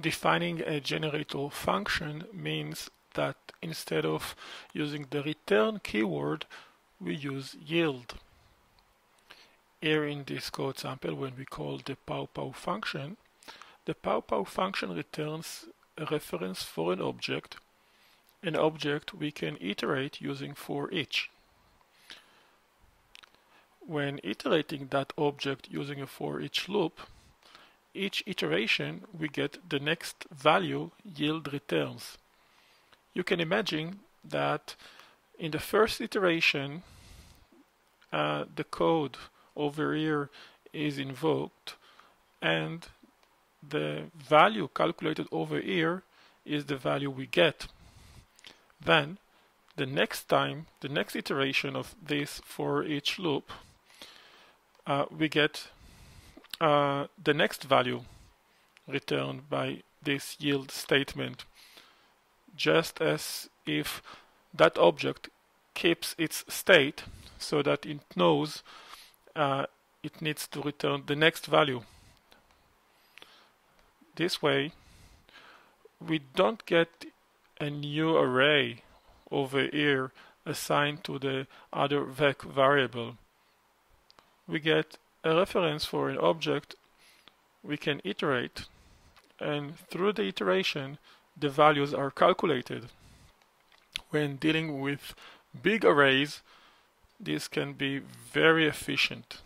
defining a generator function means that instead of using the return keyword, we use yield. Here in this code sample, when we call the powpow function, the powpow function returns a reference for an object, an object we can iterate using foreach. When iterating that object using a foreach loop, each iteration we get the next value yield returns. You can imagine that in the first iteration uh, the code over here is invoked and the value calculated over here is the value we get. Then the next time, the next iteration of this foreach loop, uh, we get uh, the next value returned by this yield statement, just as if that object keeps its state so that it knows uh, it needs to return the next value. This way, we don't get a new array over here assigned to the other vec variable. We get a reference for an object we can iterate and through the iteration the values are calculated. When dealing with big arrays this can be very efficient.